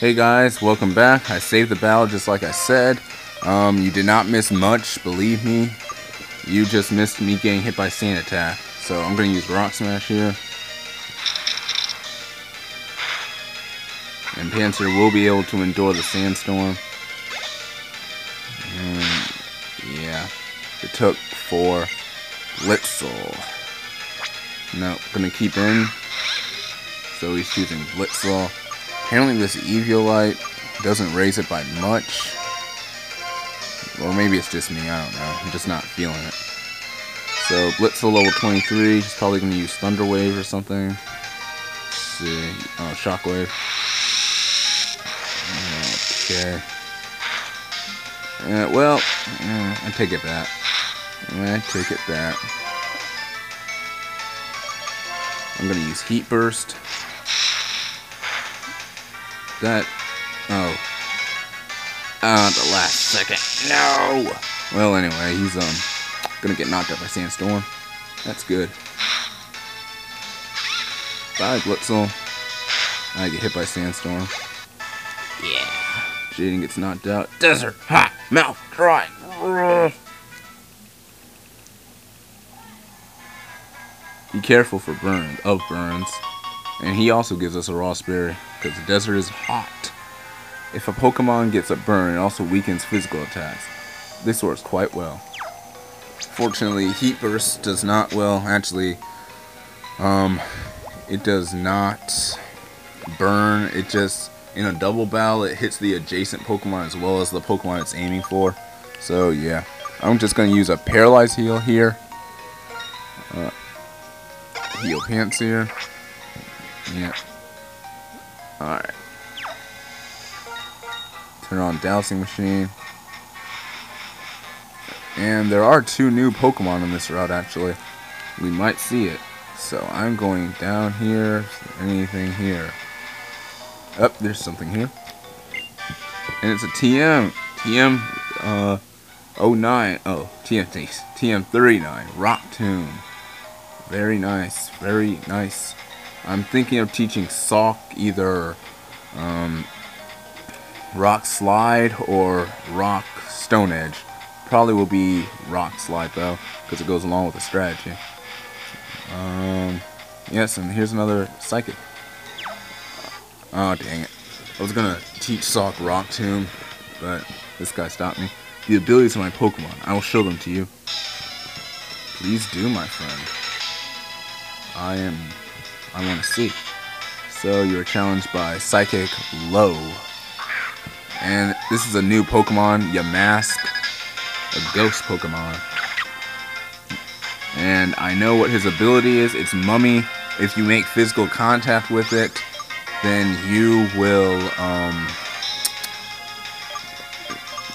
Hey guys, welcome back. I saved the battle just like I said. Um, you did not miss much, believe me. You just missed me getting hit by Sand Attack. So I'm going to use Rock Smash here. And Pansear will be able to endure the Sandstorm. And yeah, it took four. Blitzle. No, gonna keep in. So he's choosing Blitzle. Apparently this Eviolite doesn't raise it by much. Or maybe it's just me, I don't know. I'm just not feeling it. So Blitzle level 23, he's probably gonna use Thunder Wave or something. Let's see. Oh, Shockwave. Okay. Uh, well, uh, I take it back. I take it back. I'm gonna use Heat Burst. That. Oh. Uh, the last second. No! Well, anyway, he's, um, gonna get knocked out by Sandstorm. That's good. Bye, Blitzle. I get hit by Sandstorm. Yeah. Jaden gets knocked out. Desert, hot, mouth dry. Be careful for burns of burns. And he also gives us a Rawst berry because the desert is hot. If a Pokemon gets a burn, it also weakens physical attacks. This works quite well. Fortunately, Heat Burst does not, well, actually, um, it does not burn. It just, in a double battle, it hits the adjacent Pokemon as well as the Pokemon it's aiming for. So, yeah. I'm just going to use a Paralyze Heal here. Uh, heal Pansear. Yeah. Alright. Turn on Dowsing Machine. And there are two new Pokemon in this route, actually. We might see it. So I'm going down here. anything here? Up, oh, there's something here. And it's a TM. TM uh, 09. Oh, TM, TM39. Rock Tomb. Very nice. Very nice. I'm thinking of teaching Sawk either um, Rock Slide or Rock Stone Edge. Probably will be Rock Slide though, because it goes along with the strategy. Um, yes, and here's another Psychic. Oh, dang it. I was gonna teach Sawk Rock Tomb, but this guy stopped me. The abilities of my Pokemon, I will show them to you. Please do, my friend. I am... I want to see. So, you are challenged by Psychic Low. And this is a new Pokemon, Yamask, a ghost Pokemon. And I know what his ability is. It's Mummy. If you make physical contact with it, then you will um,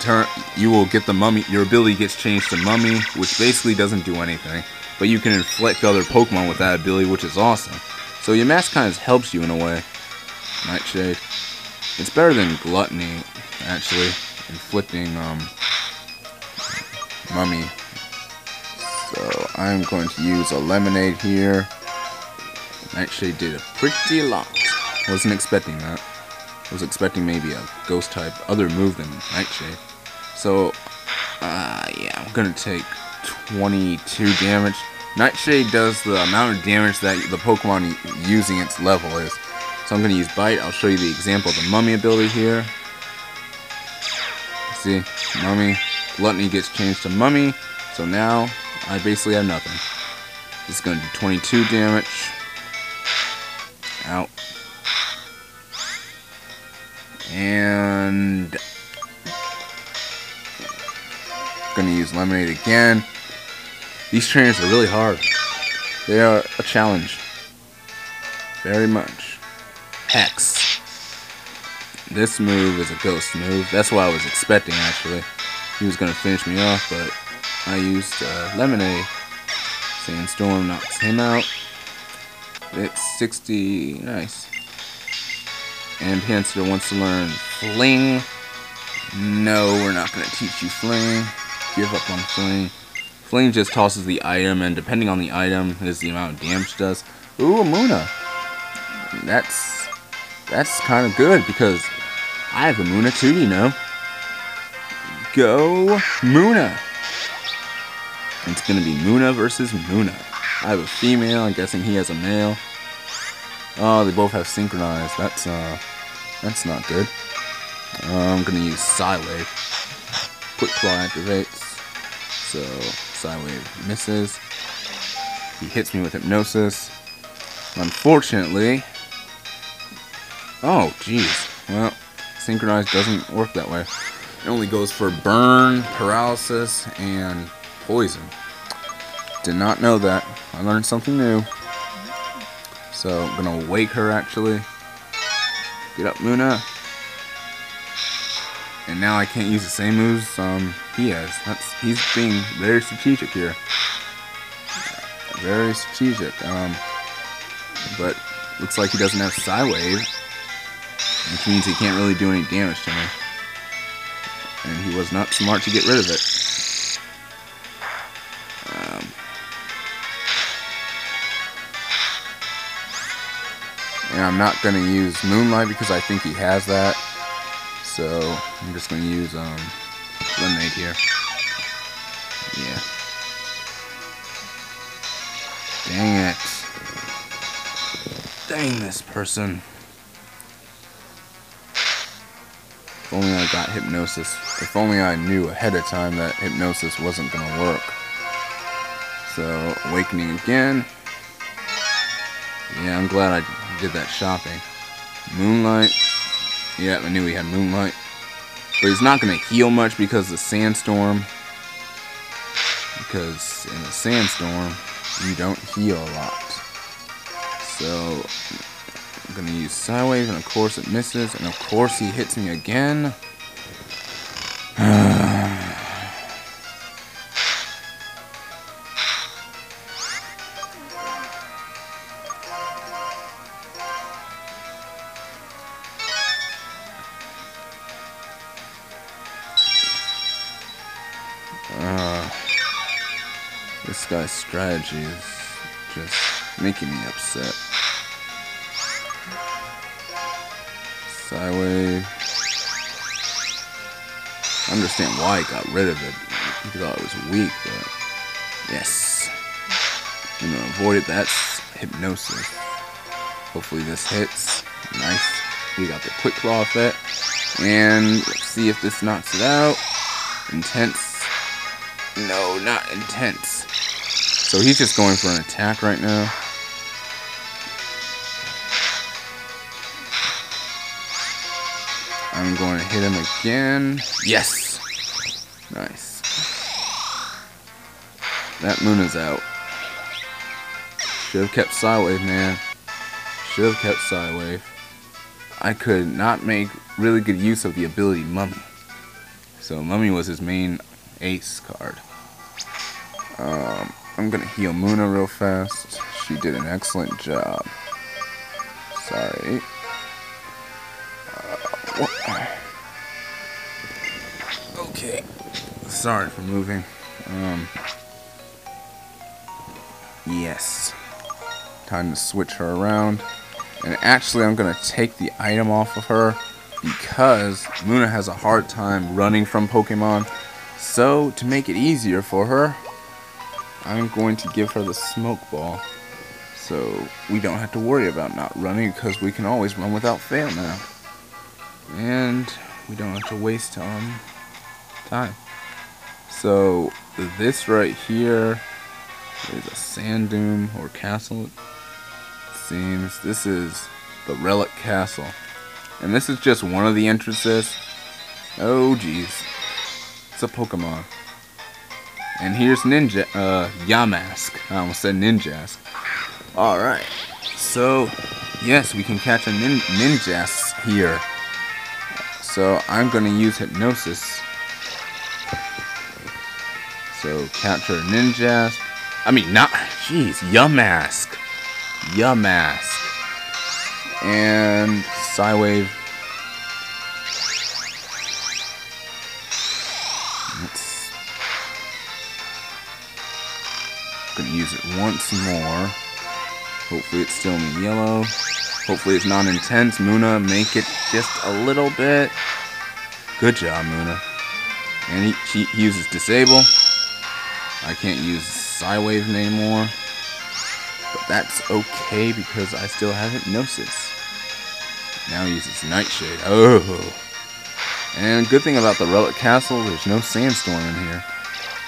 turn. You will get the mummy. Your ability gets changed to Mummy, which basically doesn't do anything. But you can inflict other Pokemon with that ability, which is awesome. So Yamask kind of helps you in a way. Nightshade. It's better than Gluttony, actually, inflicting um, Mummy. So I'm going to use a Lemonade here. Nightshade did a pretty lot. Wasn't expecting that. Was expecting maybe a Ghost type other move than Nightshade. So, uh, yeah, I'm gonna take 22 damage. Nightshade does the amount of damage that the Pokemon using its level is. So I'm going to use Bite. I'll show you the example of the Mummy ability here. See, Mummy. Gluttony gets changed to Mummy. So now, I basically have nothing. This is going to do 22 damage. Out. And... Gonna use Lemonade again. These trainers are really hard. They are a challenge. Very much. Hex. This move is a ghost move. That's what I was expecting, actually. He was going to finish me off, but I used uh, Lemonade. Sandstorm knocks him out. It's 60. Nice. And Pansear wants to learn Fling. No, we're not going to teach you Fling. Give up on Fling. Fling just tosses the item, and depending on the item, is the amount of damage does. Ooh, Munna. That's that's kind of good because I have a Munna too, you know. Go Munna! It's gonna be Munna versus Munna. I have a female, I'm guessing he has a male. Oh, they both have synchronized. That's, uh, that's not good. Uh, I'm gonna use Psywave. Quick Claw activates. So, Psywave misses. He hits me with Hypnosis. Unfortunately... Oh, jeez. Well, Synchronized doesn't work that way. It only goes for Burn, Paralysis, and Poison. Did not know that. I learned something new. So I'm gonna wake her actually. Get up, Munna. And now I can't use the same moves um, he has. That's he's being very strategic here. Very strategic. Um, but looks like he doesn't have Psywave, which means he can't really do any damage to me. And he was not smart to get rid of it. And I'm not going to use Moonlight because I think he has that. So I'm just going to use um, Lemonade here. Yeah. Dang it. Dang this person. If only I got Hypnosis. If only I knew ahead of time that Hypnosis wasn't to work. So, Awakening again. Yeah, I'm glad I did that shopping. Moonlight. Yeah, I knew he had Moonlight. But he's not going to heal much because of the Sandstorm. Because in a Sandstorm, you don't heal a lot. So, I'm going to use Psywave, and of course it misses. And of course he hits me again. Uh, this guy's strategy is just making me upset. Psywave. I understand why he got rid of it. He thought it was weak, but yes. Gonna avoid it. That's hypnosis. Hopefully this hits. Nice. We got the quick claw effect. And see if this knocks it out. Intense no, not intense. So he's just going for an attack right now. I'm going to hit him again. Yes! Nice. That moon is out. Should have kept Psywave, man. Should have kept Psywave. I could not make really good use of the ability Mummy. So Mummy was his main ace card. Um, I'm gonna heal Munna real fast. She did an excellent job. Sorry. Uh, okay. Sorry for moving. Um, yes. Time to switch her around. And actually, I'm gonna take the item off of her because Munna has a hard time running from Pokemon. So, to make it easier for her, I'm going to give her the smoke ball. So we don't have to worry about not running because we can always run without fail now. And we don't have to waste um, time. So this right here is a sand dune or castle. It seems this is the relic castle. And this is just one of the entrances. Oh geez. It's a Pokemon. And here's Ninja, uh, Yamask. I almost said Ninjask. Alright. So, yes, we can catch a nin Ninjask here. So, I'm going to use Hypnosis. So, capture Ninjask. I mean, not, jeez, Yamask. Yamask. And Psywave Gonna use it once more. Hopefully it's still in yellow. Hopefully it's not intense. Munna, make it just a little bit. Good job, Munna. And he, he uses Disable. I can't use Psywave anymore. But that's okay because I still have Hypnosis. Now he uses Nightshade. Oh. And good thing about the Relic Castle, there's no sandstorm in here.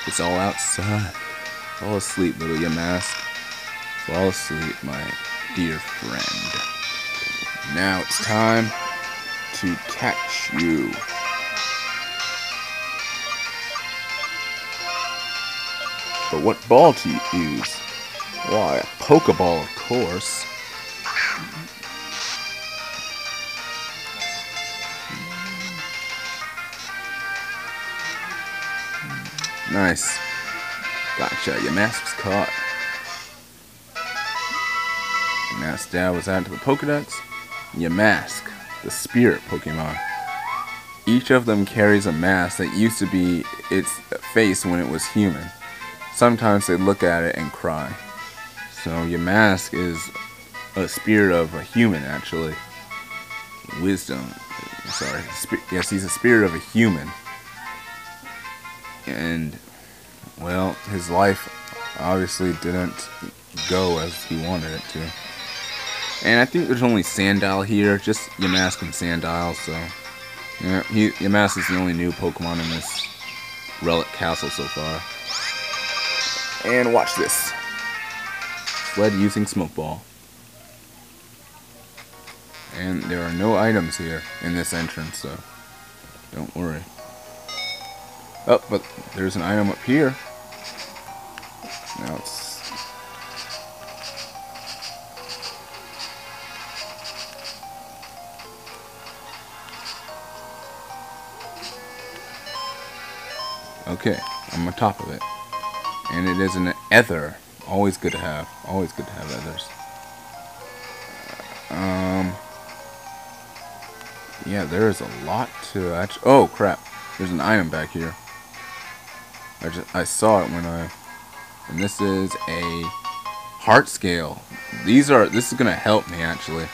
It's all outside. Fall asleep, little Yamask. Fall asleep, my dear friend. Now it's time to catch you. But what ball to use? Why, a Pokeball, of course. Nice. Gotcha, Yamask's caught. Mask Dad was added to the Pokedex. Yamask, the spirit Pokemon. Each of them carries a mask that used to be its face when it was human. Sometimes they look at it and cry. So Yamask is a spirit of a human, actually. Wisdom. Sorry. Yes, he's a spirit of a human. And, well, his life obviously didn't go as he wanted it to. And I think there's only Sandile here, just Yamask and Sandile, so... Yeah, he, Yamask is the only new Pokemon in this Relic Castle so far. And watch this. Sled using Smoke Ball. And there are no items here in this entrance, so don't worry. Oh, but there's an item up here. Now it's Okay, I'm on top of it. And it is an ether. Always good to have. Always good to have ethers. Um, yeah, there is a lot to actually. Oh crap! There's an item back here. I just I saw it when I. And this is a heart scale. These are this is gonna help me actually.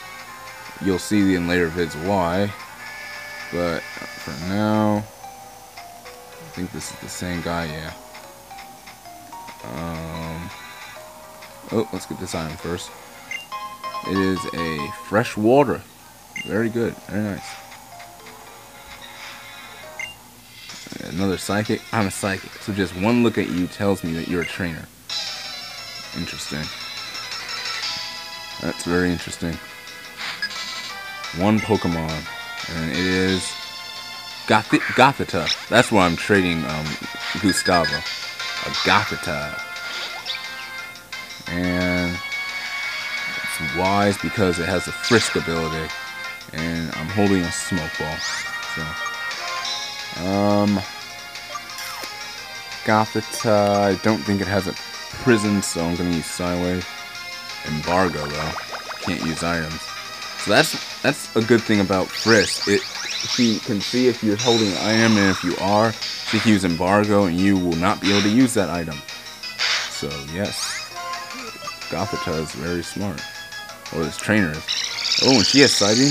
You'll see in later vids why. But for now, I think this is the same guy, yeah. Um, oh, let's get this item first. It is a fresh water. Very good. Very nice. Another psychic. I'm a psychic. So just one look at you tells me that you're a trainer. Interesting. That's very interesting. One Pokemon. And it is Goth Gothita. That's why I'm trading um, Gustavo. A Gothita. And it's wise because it has a frisk ability. And I'm holding a smoke ball. So um Gothita, I don't think it has a prison, so I'm gonna use Psywave. Embargo though. Can't use items. So that's that's a good thing about Frisk. It she can see if you're holding an item, and if you are, she can use embargo, and you will not be able to use that item. So yes, Gothita is very smart. Or this trainer is. Oh, and she has sighting.